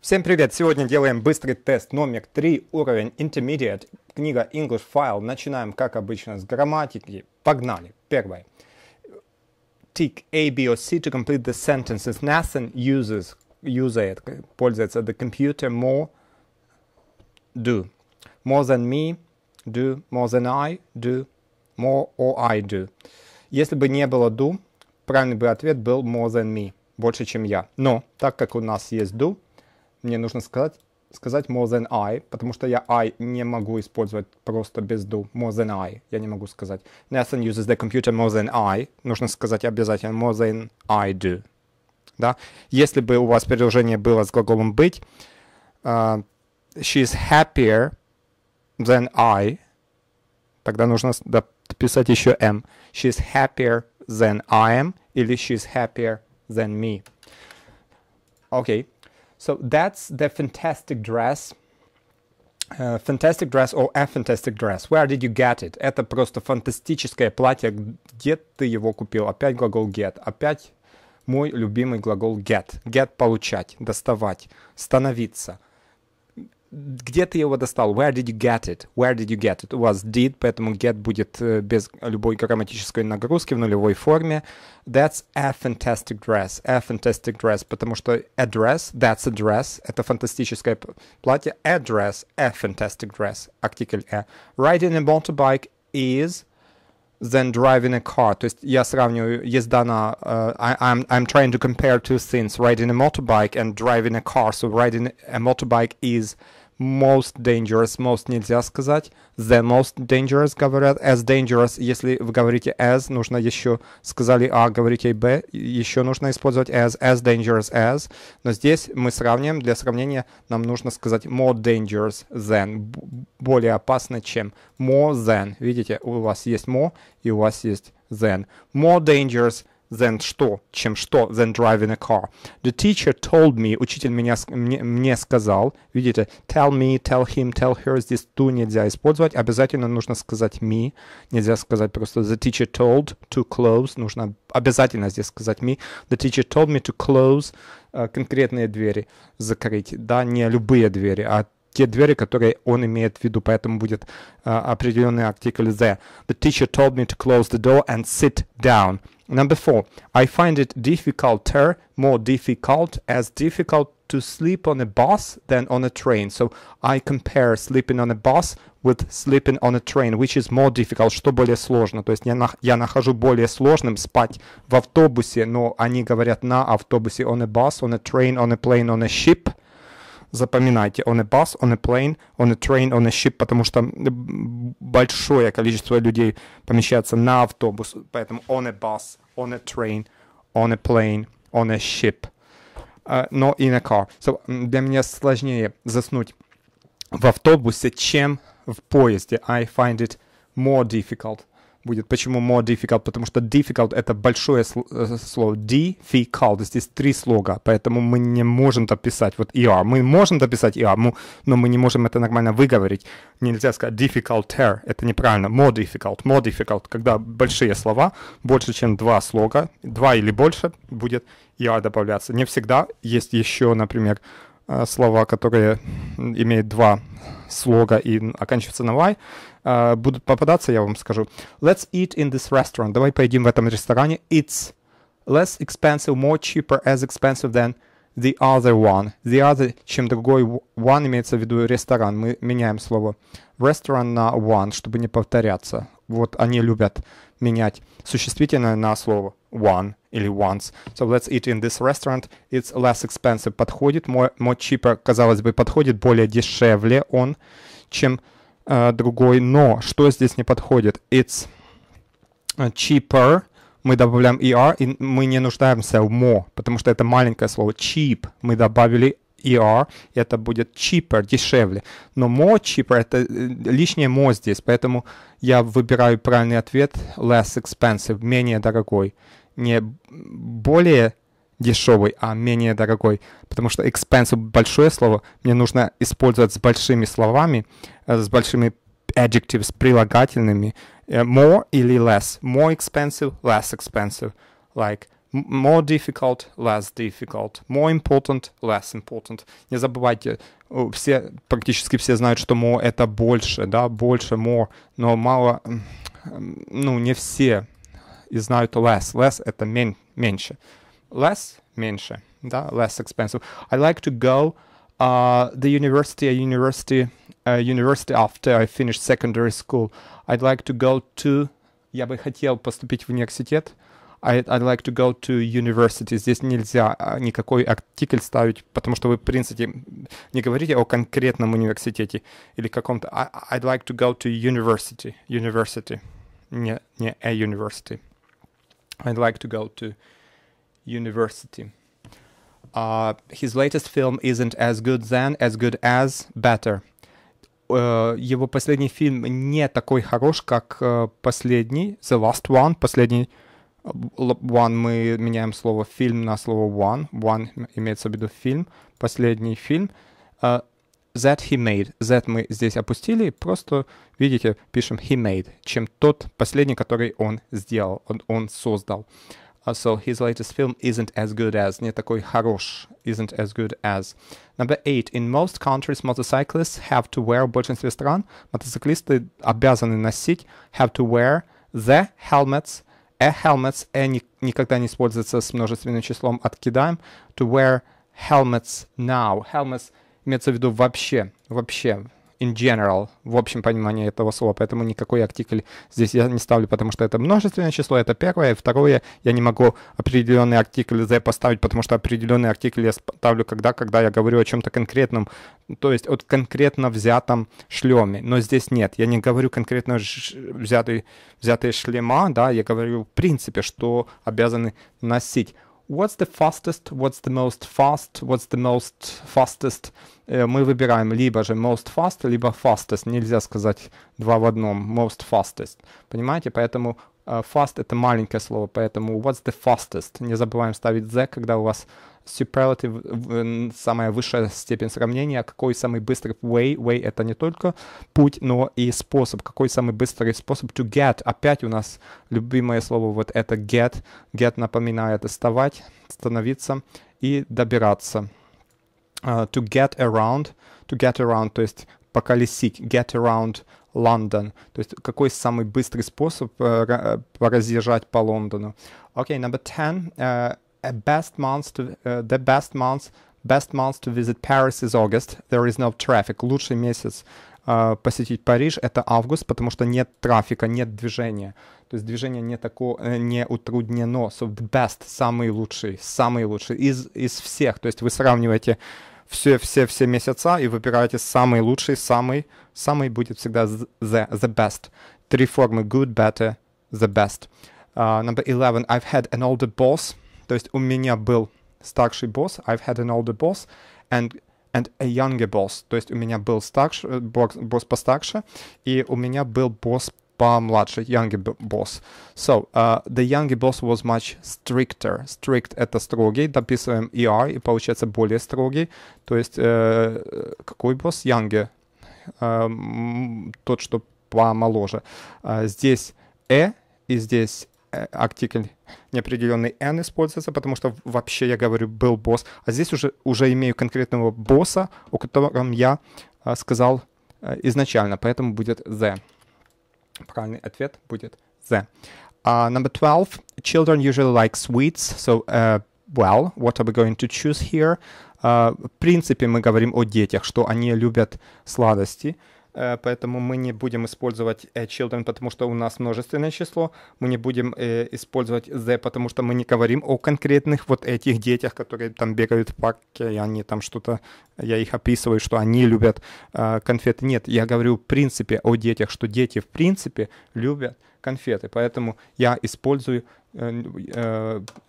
Всем привет! Сегодня делаем быстрый тест номер 3, уровень Intermediate, книга English File. Начинаем, как обычно, с грамматики. Погнали! Первое. Tick A, B or C to complete the sentences. Nathan uses, usает, пользуется the computer more, do. More than me, do. More than I, do. More or I do. Если бы не было do, правильный бы ответ был more than me, больше, чем я. Но, так как у нас есть do, мне нужно сказать, сказать more than I, потому что я I не могу использовать просто без do. More than I. Я не могу сказать. Nathan uses the computer more than I. Нужно сказать обязательно more than I do. Да? Если бы у вас предложение было с глаголом быть, uh, she is happier than I, тогда нужно дописать еще M. She is happier than I am или she is happier than me. Okay. So that's the fantastic dress. Uh, fantastic dress or a fantastic dress. Where did you get it? Это просто фантастическое платье. Где ты его купил? Опять глагол get. Опять мой любимый глагол get. Get – получать, доставать, становиться где ты его достал? Where did you get it? Where did you get it? У вас did, поэтому get будет э, без любой грамматической нагрузки в нулевой форме. That's a fantastic dress. A fantastic dress, потому что a dress, that's a dress, это фантастическое платье. A dress, a fantastic dress. Артикль a. Riding a motorbike is than driving a car. То есть я сравниваю езда на... Uh, I, I'm, I'm trying to compare two things. Riding a motorbike and driving a car. So riding a motorbike is most dangerous, most нельзя сказать, the most dangerous говорят, as dangerous, если вы говорите as, нужно еще, сказали А, говорите B, еще нужно использовать as, as dangerous as, но здесь мы сравниваем, для сравнения нам нужно сказать more dangerous than, более опасно, чем more than, видите, у вас есть more и у вас есть than, more dangerous than что, чем что, than driving a car. The teacher told me, учитель меня, мне, мне сказал, видите, tell me, tell him, tell her, здесь to нельзя использовать, обязательно нужно сказать me, нельзя сказать просто the teacher told to close, нужно обязательно здесь сказать me, the teacher told me to close uh, конкретные двери закрыть, да, не любые двери, а те двери, которые он имеет в виду, поэтому будет uh, определенный артикль the. The teacher told me to close the door and sit down. Number four, I find it difficulter, more difficult, as difficult to sleep on a bus than on a train. So I compare sleeping on a bus with sleeping on a train, which is more difficult, что более сложно. То есть я, на, я нахожу более сложным спать в автобусе, но они говорят на автобусе on a bus, on a train, on a plane, on a ship – запоминайте on a bus, on a plane, on a train, on a ship, потому что большое количество людей помещается на автобус, поэтому on a bus, on a train, on a plane, on a ship, uh, in a car. So, для меня сложнее заснуть в автобусе, чем в поезде. I find it more difficult будет. Почему more difficult? Потому что difficult это большое э, слово. Difficult. Здесь три слога, поэтому мы не можем дописать вот er. Мы можем дописать er, но мы не можем это нормально выговорить. Нельзя сказать difficulter. Это неправильно. More difficult. More difficult. Когда большие слова, больше, чем два слога, два или больше, будет er добавляться. Не всегда. Есть еще, например, слова, которые имеют два слога и оканчиваются на y, uh, будут попадаться, я вам скажу. Let's eat in this restaurant. Давай поедим в этом ресторане. It's less expensive, more cheaper, as expensive than the other one. The other, чем другой one, имеется в виду ресторан. Мы меняем слово restaurant на one, чтобы не повторяться. Вот они любят менять существительное на слово one или once. So let's eat in this restaurant. It's less expensive. Подходит, more, more cheaper, казалось бы, подходит, более дешевле он, чем uh, другой. Но что здесь не подходит? It's cheaper. Мы добавляем er, и мы не нуждаемся в more, потому что это маленькое слово. Cheap. Мы добавили ER, это будет cheaper, дешевле. Но more cheaper, это лишнее more здесь, поэтому я выбираю правильный ответ less expensive, менее дорогой. Не более дешевый, а менее дорогой. Потому что expensive большое слово, мне нужно использовать с большими словами, с большими adjectives, прилагательными. More или less. More expensive, less expensive. Like more difficult, less difficult, more important, less important. Не забывайте, все, практически все знают, что more это больше, да, больше, more, но мало, ну, не все и знают less. Less это мен, меньше. Less меньше, да, less expensive. I like to go uh, the university, a university, a university after I finish secondary school. I'd like to go to, я бы хотел поступить в университет, I'd, I'd like to go to university. Здесь нельзя никакой артикль ставить, потому что вы, в принципе, не говорите о конкретном университете или каком-то. I'd like to go to university. University. Не, не a university. I'd like to go to university. Uh, his latest film isn't as good then, as good as, better. Uh, его последний фильм не такой хорош, как uh, последний, The Last One, последний one мы меняем слово фильм на слово one. One имеется в виду фильм, последний фильм. Uh, that he made. That мы здесь опустили, просто, видите, пишем he made, чем тот последний, который он сделал, он, он создал. Uh, so his latest film isn't as good as, не такой хорош, isn't as good as. Number eight. In most countries, motorcyclists have to wear, в большинстве стран, мотоциклисты обязаны носить, have to wear the helmets a helmets, a ни, никогда не используется с множественным числом, откидаем. To wear helmets now. Helmets имеется в виду вообще, вообще, in general, в общем понимании этого слова, поэтому никакой артикль здесь я не ставлю, потому что это множественное число, это первое, и второе, я не могу определенный артикль the поставить, потому что определенный артикль я ставлю когда, когда я говорю о чем-то конкретном, то есть от конкретно взятом шлеме, но здесь нет, я не говорю конкретно взятый, взятые шлема, да, я говорю в принципе, что обязаны носить. What's the fastest? What's the most fast? What's the most fastest? Мы выбираем либо же most fast, либо fastest. Нельзя сказать два в одном. Most fastest. Понимаете? Поэтому uh, fast это маленькое слово. Поэтому what's the fastest? Не забываем ставить the, когда у вас superlative, самая высшая степень сравнения, какой самый быстрый way, way это не только путь, но и способ, какой самый быстрый способ to get, опять у нас любимое слово вот это get, get напоминает вставать, становиться и добираться. Uh, to get around, to get around, то есть поколесить, get around London. То есть какой самый быстрый способ uh, разъезжать по Лондону. Okay, number 10. Uh, a best month to uh, the best month best month to visit Paris is August. There is no traffic. Лучший месяц uh, посетить Париж это август, потому что нет трафика, нет движения. То есть движение не такое, не утруднено. So the best, самый лучший, самый лучший из из всех. То есть вы сравниваете все все все месяца и выбираете самый лучший, самый самый будет всегда the the best. Три формы good, better, the best. Uh, number 11. I've had an older boss. То есть у меня был старший босс, I've had an older boss, and and a younger boss. То есть у меня был старший, босс, босс постарше, и у меня был босс помладше, younger boss. So, uh, the younger boss was much stricter. Strict — это строгий, дописываем er, и получается более строгий. То есть, uh, какой босс? Younger. Uh, тот, что помоложе. Uh, здесь э, и здесь артикль неопределенный n используется, потому что вообще я говорю был босс, а здесь уже, уже имею конкретного босса, о котором я а, сказал а, изначально, поэтому будет the. Правильный ответ будет the. Uh, number 12. Children usually like sweets, so, uh, well, what are we going to choose here? Uh, в принципе, мы говорим о детях, что они любят сладости. Э, поэтому мы не будем использовать э, children, потому что у нас множественное число, мы не будем э, использовать the, потому что мы не говорим о конкретных вот этих детях, которые там бегают в парке, и они там что-то, я их описываю, что они любят конфеты. Нет, я говорю в принципе о детях, что дети в принципе любят конфеты, поэтому я использую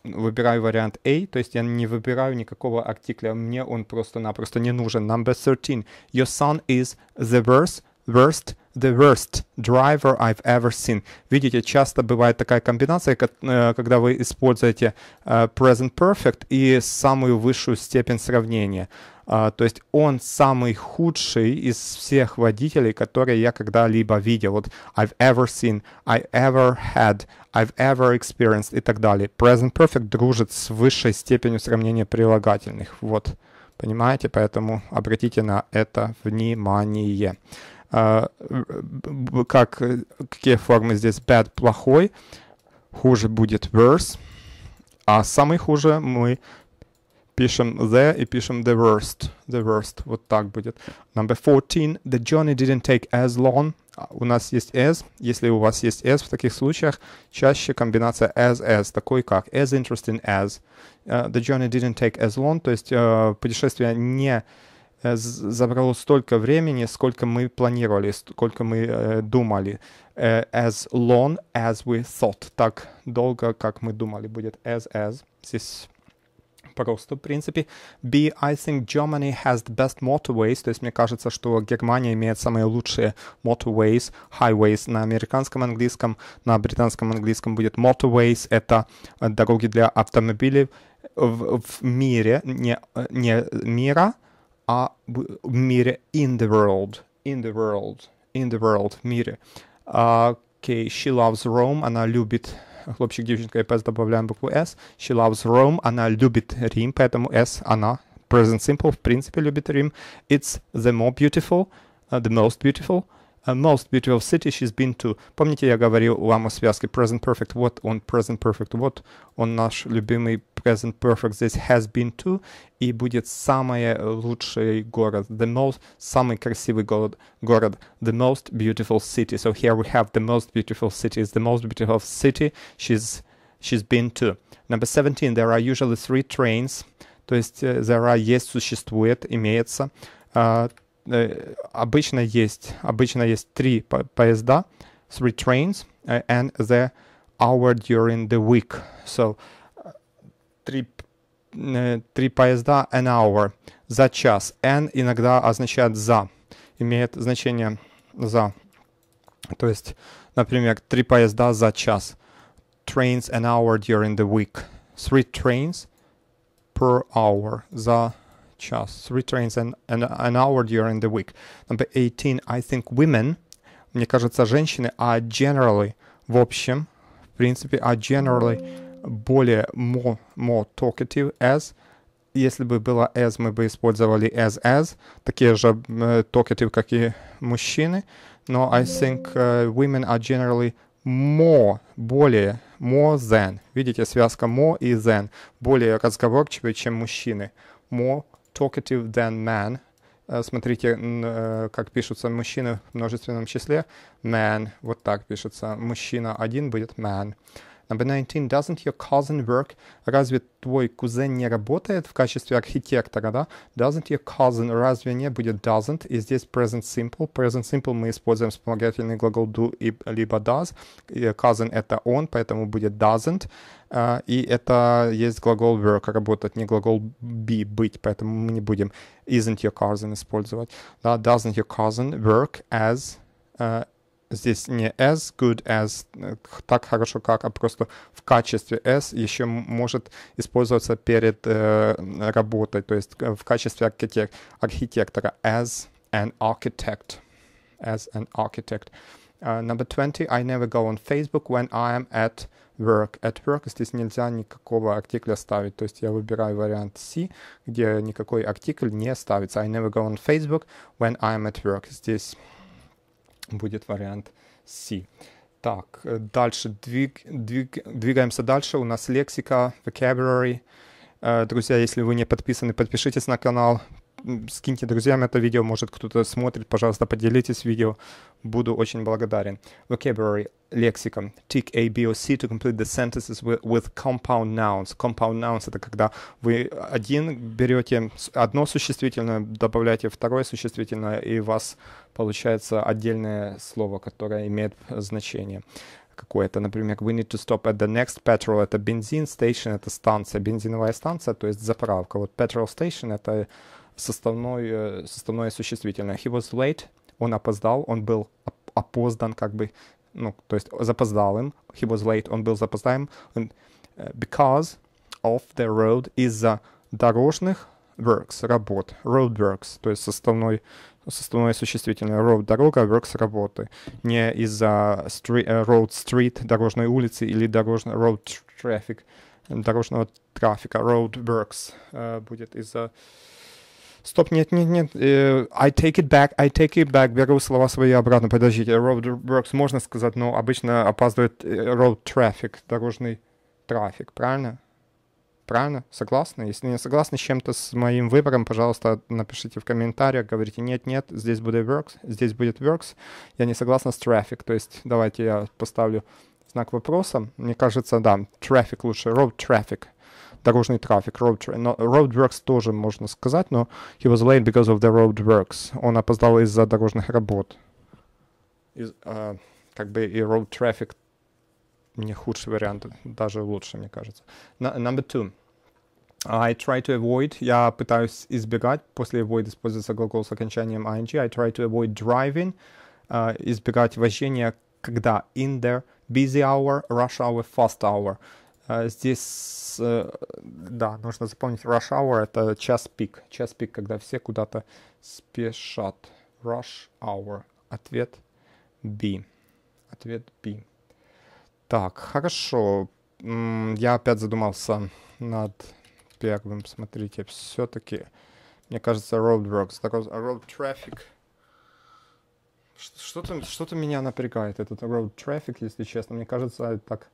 выбираю вариант A, то есть я не выбираю никакого артикля, мне он просто-напросто не нужен. Number 13. Your son is the worst, worst the worst driver I've ever seen. Видите, часто бывает такая комбинация, э, когда вы используете э, present perfect и самую высшую степень сравнения. Uh, то есть он самый худший из всех водителей, которые я когда-либо видел. Вот I've ever seen, I ever had, I've ever experienced и так далее. Present perfect дружит с высшей степенью сравнения прилагательных. Вот, понимаете? Поэтому обратите на это внимание. Uh, как, какие формы здесь bad, плохой, хуже будет worse, а самый хуже мы пишем the и пишем the worst. The worst. Вот так будет. Number 14. The journey didn't take as long. У нас есть as. Если у вас есть as в таких случаях, чаще комбинация as as, такой как as interesting as. Uh, the journey didn't take as long, то есть uh, путешествие не uh, забрало столько времени, сколько мы планировали, сколько мы uh, думали. Uh, as long as we thought. Так долго, как мы думали, будет as as. Здесь просто, в принципе. B, I think Germany has the best motorways, то есть мне кажется, что Германия имеет самые лучшие motorways, highways на американском английском, на британском английском будет motorways, это дороги для автомобилей в, в мире, не, не мира, а в мире in the world, in the world, in the world, в мире. Окей, okay, she loves Rome, она любит хлопчик, девчонка, и PS добавляем букву S. She loves Rome, она любит Рим, поэтому S, она. Present simple, в принципе, любит Рим. It's the more beautiful, uh, the most beautiful. Uh, most beautiful city she's been to. Помните, я говорил вам о связке present perfect, вот он present perfect, вот он наш любимый present perfect здесь has been to, и будет самый лучший город, the most, самый красивый город, город, the most beautiful city. So here we have the most beautiful city, is the most beautiful city she's, she's been to. Number 17, there are usually three trains, то есть there are есть, существует, имеется, uh, э, обычно есть, обычно есть три по поезда, three trains, uh, and the hour during the week. So, три, э, три поезда an hour, за час. N иногда означает за, имеет значение за. То есть, например, три поезда за час. Trains an hour during the week. Three trains per hour за час. Three trains an, an, an hour during the week. Number 18. I think women, мне кажется, женщины are generally, в общем, в принципе, are generally более more, more talkative as. Если бы было as, мы бы использовали as as, такие же uh, talkative, как и мужчины. Но I think uh, women are generally more, более, more than. Видите, связка more и than. Более разговорчивые, чем мужчины. More talkative than man. Смотрите, как пишутся мужчины в множественном числе. Man, вот так пишется. Мужчина один будет man. Number 19. Doesn't your cousin work? Разве твой кузен не работает в качестве архитектора, да? Doesn't your cousin, разве не будет doesn't? И здесь present simple. Present simple мы используем вспомогательный глагол do и, либо does. И cousin это он, поэтому будет doesn't. Uh, и это есть глагол work, работать, не глагол be, быть, поэтому мы не будем isn't your cousin использовать. Да, doesn't your cousin work as uh, здесь не as good as, э, так хорошо как, а просто в качестве as еще может использоваться перед э, работой, то есть э, в качестве архитек архитектора as an architect. As an architect. Uh, number 20. I never go on Facebook when I am at work. At work здесь нельзя никакого артикля ставить. То есть я выбираю вариант C, где никакой артикль не ставится. I never go on Facebook when I am at work. Здесь будет вариант C. Так, э, дальше двиг, двиг, двигаемся дальше. У нас лексика, vocabulary. Э, друзья, если вы не подписаны, подпишитесь на канал, скиньте друзьям это видео, может кто-то смотрит, пожалуйста, поделитесь видео, буду очень благодарен. Vocabulary, лексика. Tick A, B or C to complete the sentences with, with compound nouns. Compound nouns — это когда вы один берете одно существительное, добавляете второе существительное, и у вас получается отдельное слово, которое имеет значение какое-то. Например, we need to stop at the next petrol. Это бензин, station — это станция, бензиновая станция, то есть заправка. Вот petrol station — это составной, составное существительное. He was late, он опоздал, он был опоздан, как бы, ну, то есть запоздалым. He was late, он был запоздалым. And, uh, because of the road из-за дорожных works, работ, road works, то есть составной, составное существительное, road, дорога, works, работы. Не из-за street, road, street, дорожной улицы или дорожный, road traffic, дорожного трафика, road works будет из-за Стоп, нет, нет, нет. Uh, I take it back, I take it back. Беру слова свои обратно. Подождите, road works можно сказать, но обычно опаздывает road traffic, дорожный трафик, правильно? Правильно? Согласны? Если не согласны с чем-то с моим выбором, пожалуйста, напишите в комментариях, говорите, нет, нет, здесь будет works, здесь будет works. Я не согласна с traffic, то есть давайте я поставлю знак вопроса. Мне кажется, да, traffic лучше, road traffic, дорожный трафик, road, tra- но road works тоже можно сказать, но he was late because of the road works. Он опоздал из-за дорожных работ. Из, uh, как бы и road traffic не худший вариант, даже лучше, мне кажется. No, number two. I try to avoid, я пытаюсь избегать, после avoid используется глагол с окончанием ing, I try to avoid driving, uh, избегать вождения, когда in there, busy hour, rush hour, fast hour. Uh, здесь, uh, да, нужно запомнить, rush hour это час пик, час пик, когда все куда-то спешат. Rush hour. Ответ B. Ответ B. Так, хорошо. Я опять задумался над первым. Смотрите, все-таки, мне кажется, roadworks, road traffic. Что-то что то меня напрягает, этот road traffic, если честно. Мне кажется, так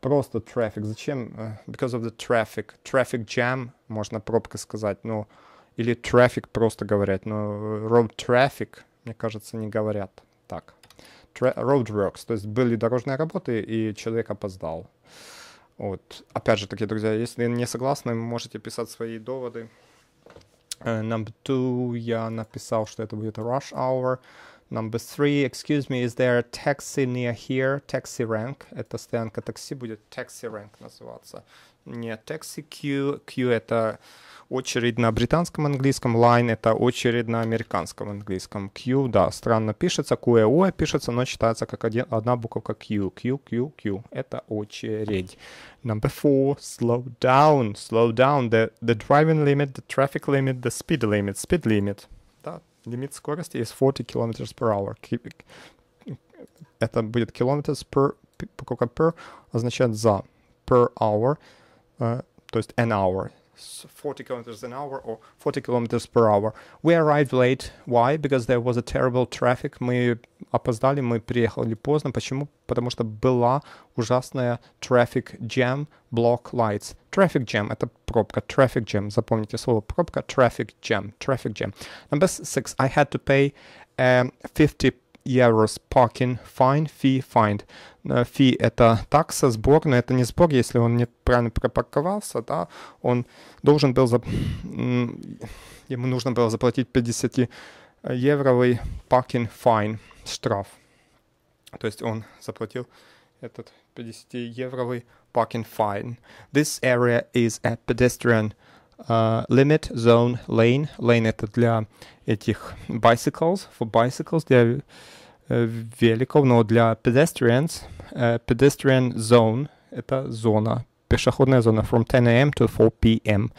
просто traffic. Зачем? Because of the traffic. Traffic jam, можно пробка сказать, но... Или traffic просто говорят, но road traffic, мне кажется, не говорят так. roadworks, то есть были дорожные работы, и человек опоздал. Вот. Опять же таки, друзья, если не согласны, можете писать свои доводы. Number two, я написал, что это будет rush hour. Number three, excuse me, is there a taxi near here? Taxi rank. Это стоянка такси будет taxi rank называться. Не taxi queue. Queue это очередь на британском английском, line это очередь на американском английском. Q, да, странно пишется, QEO пишется, но читается как один, одна буковка Q. Q, Q, Q. Это очередь. Number four, slow down. Slow down. The, the driving limit, the traffic limit, the speed limit. Speed limit. Да, лимит скорости is 40 km per hour. Это будет kilometers per, буковка per означает за. Per hour, uh, то есть an hour. 40 kilometers an hour or 40 kilometers per hour. We arrived late. Why? Because there was a terrible traffic. Мы опоздали, мы приехали поздно. Почему? Потому что была ужасная traffic jam, block lights. Traffic jam — это пробка. Traffic jam. Запомните слово пробка. Traffic jam. Traffic jam. Number six. I had to pay um, 50 euros parking fine, fee, fined. Фи — это такса, сбор, но это не сбор, если он неправильно припарковался, да, он должен был, зап... ему нужно было заплатить 50-евровый parking fine, штраф. То есть он заплатил этот 50-евровый parking fine. This area is a pedestrian uh, limit zone lane. Lane — это для этих bicycles, for bicycles, для великов, но для pedestrians, uh, pedestrian zone — это зона, пешеходная зона from 10 a.m. to 4 p.m.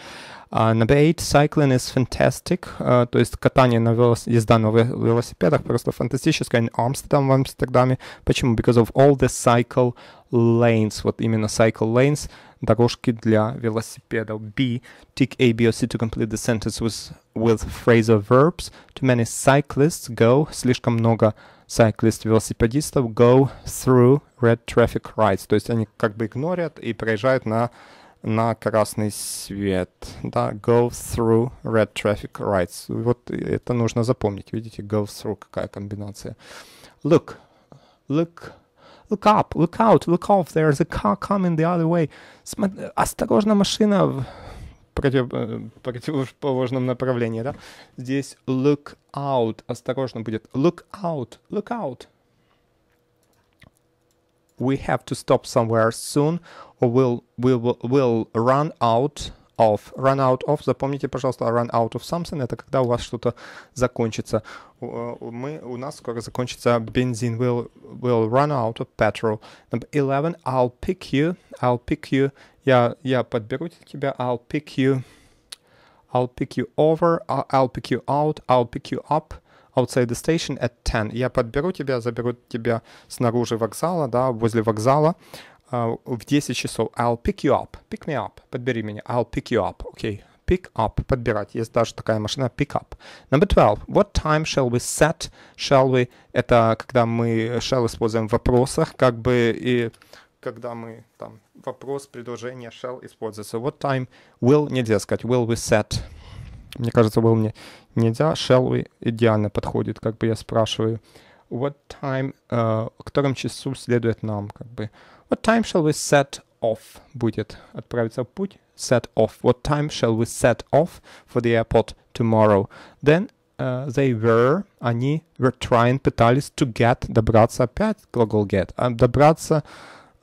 Uh, number eight, cycling is fantastic, uh, то есть катание на велос... езда на велосипедах просто фантастическое. In Amsterdam, в Амстердаме. Почему? Because of all the cycle lanes, вот именно cycle lanes, дорожки для велосипедов. B, tick A, B or C to complete the sentence with, with phrasal verbs. Too many cyclists go, слишком много cyclist велосипедистов go through red traffic lights. То есть они как бы игнорят и проезжают на на красный свет. Да, go through red traffic lights. Вот это нужно запомнить. Видите, go through, какая комбинация. Look, look, look up, look out, look off, there's a car coming the other way. Смотри, осторожно, машина в против, противоположном направлении, да? Здесь look out, осторожно будет. Look out, look out. We have to stop somewhere soon or we'll, we will, will run out of. Run out of, запомните, пожалуйста, run out of something, это когда у вас что-то закончится. Мы, у нас скоро закончится бензин. Will, will run out of petrol. Number 11, I'll pick you. I'll pick you. Я, я подберу тебя. I'll pick you. I'll pick you over. I'll pick you out. I'll pick you up outside the station at 10. Я подберу тебя, заберу тебя снаружи вокзала, да, возле вокзала uh, в 10 часов. I'll pick you up. Pick me up. Подбери меня. I'll pick you up. Окей. Okay. Pick up. Подбирать. Есть даже такая машина. Pick up. Number 12. What time shall we set? Shall we? Это когда мы shall используем в вопросах, как бы и когда мы там вопрос, предложение shall используется. What time will нельзя сказать. Will we set? Мне кажется, will мне нельзя. Shall we идеально подходит, как бы я спрашиваю. What time, uh, котором часу следует нам, как бы. What time shall we set off? Будет отправиться в путь. Set off. What time shall we set off for the airport tomorrow? Then uh, they were, они were trying, пытались to get, добраться опять, глагол get, а добраться,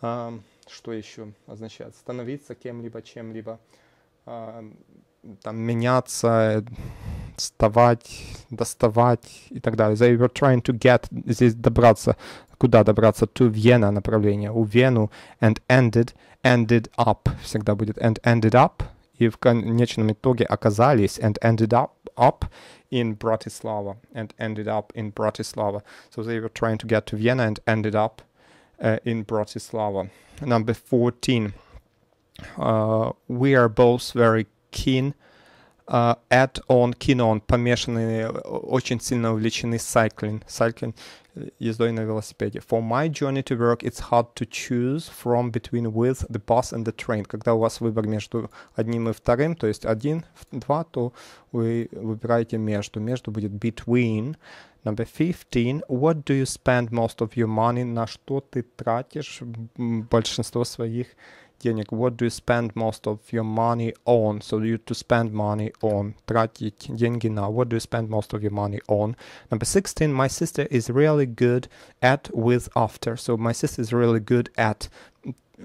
uh, что еще означает? Становиться кем-либо, чем-либо, uh, там меняться, вставать, доставать и так далее. They were trying to get, здесь добраться, куда добраться? To Vienna направление, у Вену, and ended, ended up, всегда будет and ended up, и в конечном итоге оказались, and ended up, up in Bratislava, and ended up in Bratislava. So they were trying to get to Vienna and ended up uh, in Bratislava. Number 14. Uh, we are both very keen uh, add on, keen on, помешаны, очень сильно увлечены cycling, cycling, ездой на велосипеде. For my journey to work, it's hard to choose from between with the bus and the train. Когда у вас выбор между одним и вторым, то есть один, два, то вы выбираете между. Между будет between. Number 15. What do you spend most of your money? На что ты тратишь большинство своих денег. What do you spend most of your money on? So you to spend money on. Тратить деньги на. What do you spend most of your money on? Number 16. My sister is really good at with after. So my sister is really good at.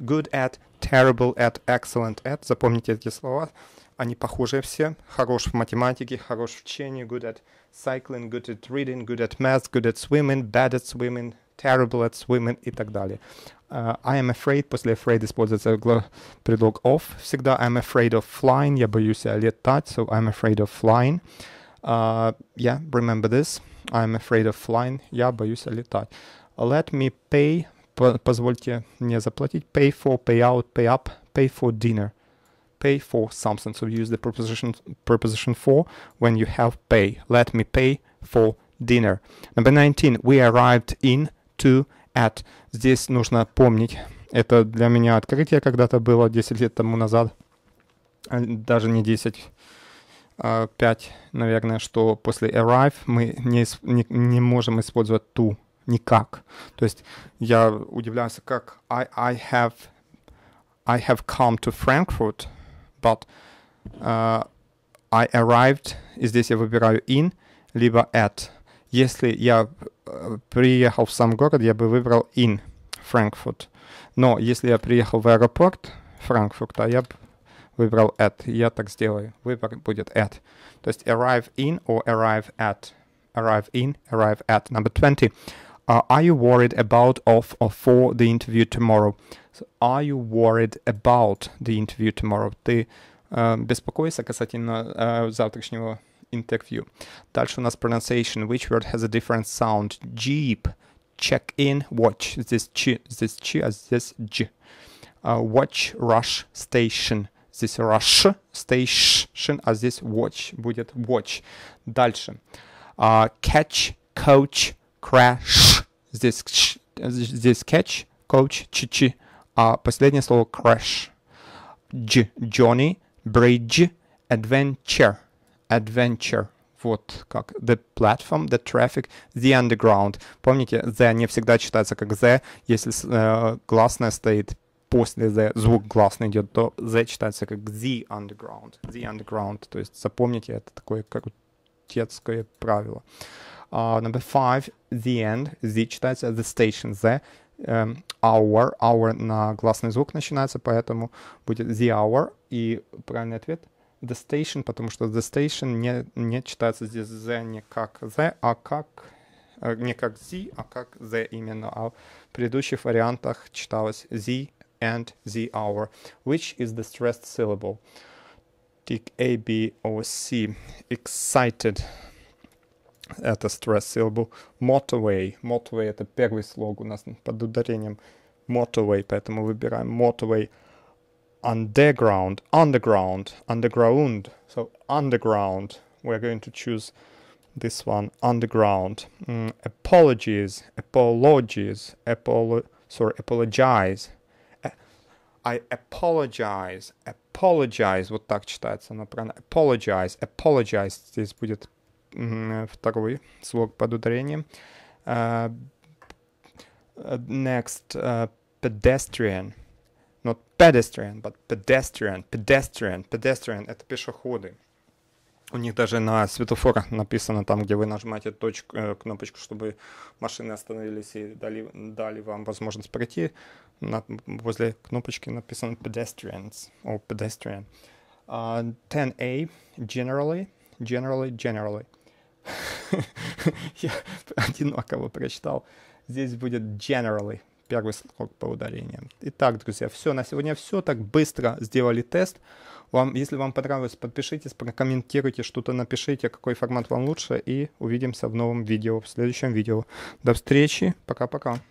Good at, terrible at, excellent at. Запомните эти слова. Они похожи все. Хорош в математике, хорош в чтении, good at cycling, good at reading, good at math, good at swimming, bad at swimming, terrible at swimming и так далее. Uh, I am afraid, после afraid используется предлог of. Всегда I'm afraid of flying, я боюсь летать, so I'm afraid of flying. Uh, yeah, remember this. I'm afraid of flying, я боюсь летать. Let me pay, позвольте мне заплатить. Pay for, pay out, pay up, pay for dinner. Pay for something. So use the preposition, preposition for when you have pay. Let me pay for dinner. Number 19. We arrived in to at. Здесь нужно помнить, это для меня открытие когда-то было 10 лет тому назад, а, даже не 10, а 5, наверное, что после arrive мы не, не, не можем использовать to никак. То есть я удивляюсь, как I, I have I have come to Frankfurt, but uh, I arrived, и здесь я выбираю in, либо at. Если я приехал в сам город, я бы выбрал in Frankfurt. Но если я приехал в аэропорт Франкфурта, я бы выбрал at. Я так сделаю. Выбор будет at. То есть arrive in or arrive at. Arrive in, arrive at. Number 20. Uh, are you worried about of or for the interview tomorrow? So, are you worried about the interview tomorrow? Ты uh, беспокоишься касательно uh, завтрашнего interview. Дальше у нас pronunciation. Which word has a different sound? Jeep. Check in. Watch. Здесь ч. Здесь ч, а здесь дж. Uh, watch rush station. Здесь rush station, а здесь watch. Будет watch. Дальше. Uh, catch, coach, crash. Здесь, здесь catch, coach, ч-ч. А последнее слово crash. Дж. Johnny, bridge, adventure Adventure. Вот как the platform, the traffic, the underground. Помните, the не всегда читается как the, если э, гласная стоит после the, звук гласный идет, то the читается как the underground, the underground. То есть запомните, это такое как детское правило. Uh, number five, the end, the читается the station, the эм, hour, hour на гласный звук начинается, поэтому будет the hour. И правильный ответ the station, потому что the station не, не читается здесь the не как the, а как э, не как z, а как the именно. А в предыдущих вариантах читалось the and the hour, which is the stressed syllable. Tick A, B, O, C. Excited. Это stress syllable. Motorway. Motorway это первый слог у нас под ударением. Motorway, поэтому выбираем motorway. Underground. Underground. Underground. So underground. We're going to choose this one. Underground. Mm, apologies. Apologies. Apolo sorry, apologize. I apologize. Apologize. Вот так читается оно правильно. Apologize. Apologize. Здесь будет второй слог под ударением. Uh, next, uh, pedestrian. Not pedestrian, but pedestrian. Pedestrian. Pedestrian — это пешеходы. У них даже на светофорах написано там, где вы нажимаете точку, э, кнопочку, чтобы машины остановились и дали, дали вам возможность пройти. На, возле кнопочки написано pedestrians or pedestrian. Uh, 10A, generally, generally, generally. Я одиноко прочитал. Здесь будет generally, первый слог по ударениям. Итак, друзья, все, на сегодня все. Так быстро сделали тест. Вам, если вам понравилось, подпишитесь, прокомментируйте, что-то напишите, какой формат вам лучше, и увидимся в новом видео, в следующем видео. До встречи, пока-пока.